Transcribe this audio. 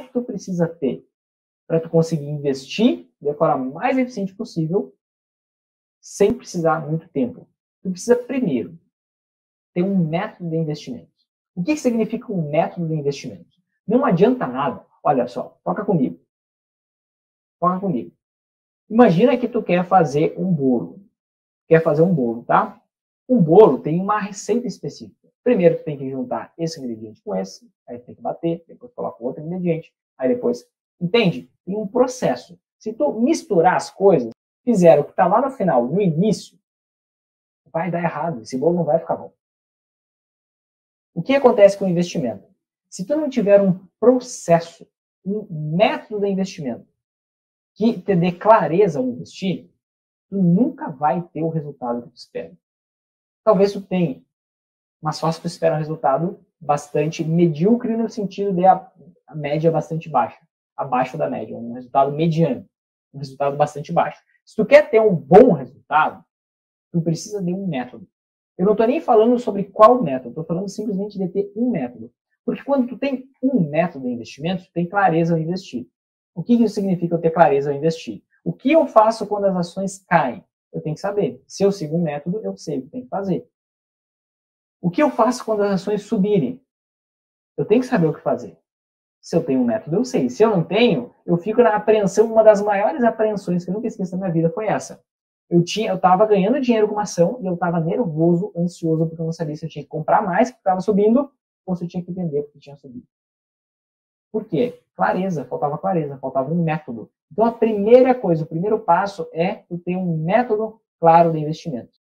que que tu precisa ter para tu conseguir investir da forma mais eficiente possível, sem precisar muito tempo? Tu precisa primeiro ter um método de investimento. O que significa um método de investimento? Não adianta nada. Olha só, toca comigo. Toca comigo. Imagina que tu quer fazer um bolo. Quer fazer um bolo, tá? Um bolo tem uma receita específica. Primeiro tem que juntar esse ingrediente com esse, aí tem que bater, depois coloca outro ingrediente, aí depois, entende? Tem um processo. Se tu misturar as coisas, fizer o que está lá no final, no início, vai dar errado, esse bolo não vai ficar bom. O que acontece com o investimento? Se tu não tiver um processo, um método de investimento que te dê clareza ao investir, tu nunca vai ter o resultado que tu espera. Talvez tu tenha, mas só se tu espera um resultado bastante medíocre no sentido de a, a média bastante baixa, abaixo da média, um resultado mediano, um resultado bastante baixo. Se tu quer ter um bom resultado, tu precisa de um método. Eu não estou nem falando sobre qual método, estou falando simplesmente de ter um método. Porque quando tu tem um método de investimento, tu tem clareza ao investir. O que isso significa eu ter clareza ao investir? O que eu faço quando as ações caem? Eu tenho que saber. Se eu sigo um método, eu sei o que tem que fazer. O que eu faço quando as ações subirem? Eu tenho que saber o que fazer. Se eu tenho um método, eu sei. Se eu não tenho, eu fico na apreensão. Uma das maiores apreensões que eu nunca esqueci na minha vida foi essa. Eu tinha, eu estava ganhando dinheiro com uma ação e eu estava nervoso, ansioso, porque eu não sabia se eu tinha que comprar mais, porque estava subindo, ou se eu tinha que vender, porque tinha subido. Por quê? Clareza, faltava clareza, faltava um método. Então, a primeira coisa, o primeiro passo é tu ter um método claro de investimento.